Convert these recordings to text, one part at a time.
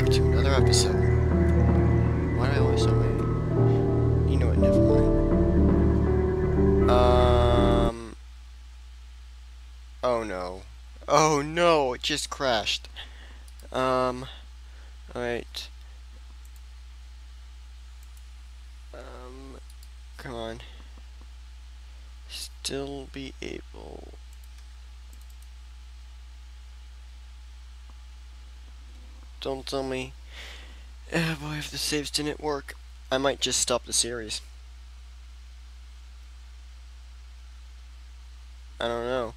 back to another episode. Why do I always say my... You know what, never mind. Um... Oh no. Oh no, it just crashed. Um... Alright. Um... Come on. Still be able... Don't tell me. Oh boy, if the saves didn't work, I might just stop the series. I don't know.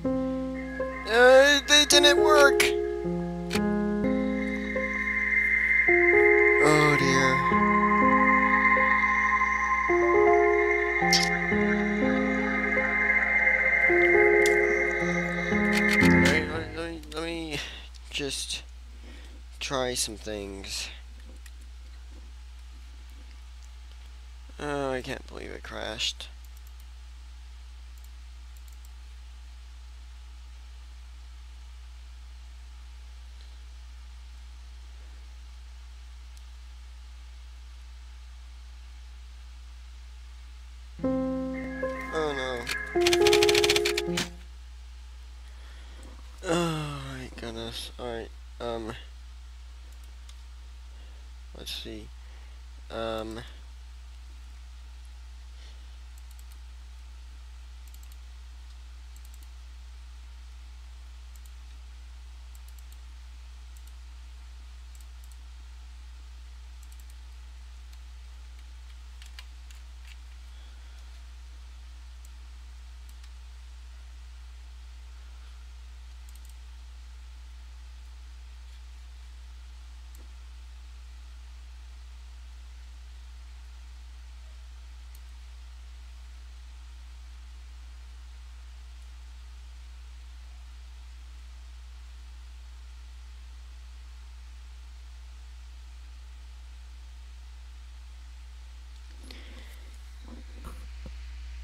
Uh, they didn't work! Oh dear. Alright, let, let let me just try some things. Oh, I can't believe it crashed. Oh no. Let's see. Um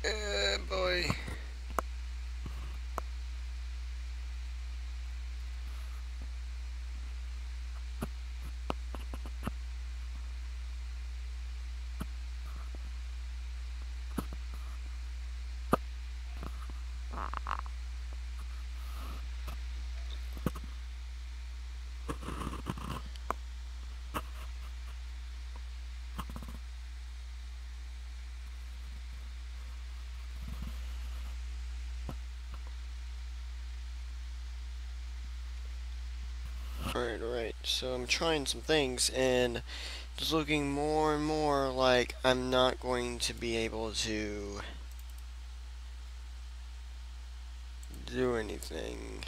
Uh, boy. Alright, alright. So I'm trying some things and it's looking more and more like I'm not going to be able to do anything.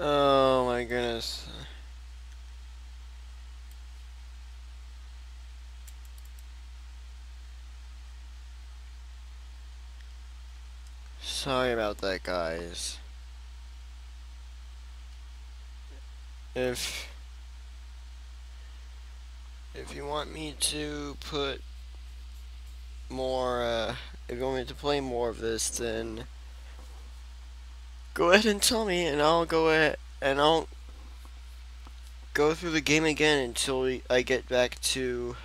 Oh my goodness. Sorry about that, guys. If if you want me to put more, uh, if you want me to play more of this, then go ahead and tell me, and I'll go ahead and I'll go through the game again until we- I get back to,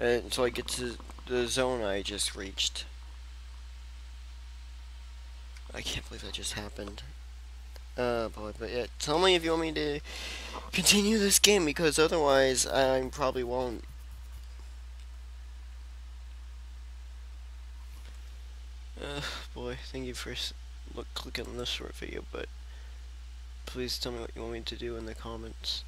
uh, until I get to the zone I just reached. I can't believe that just happened. Uh, boy, but yeah, tell me if you want me to continue this game, because otherwise I probably won't. Uh, boy, thank you for look clicking on this short video, but please tell me what you want me to do in the comments.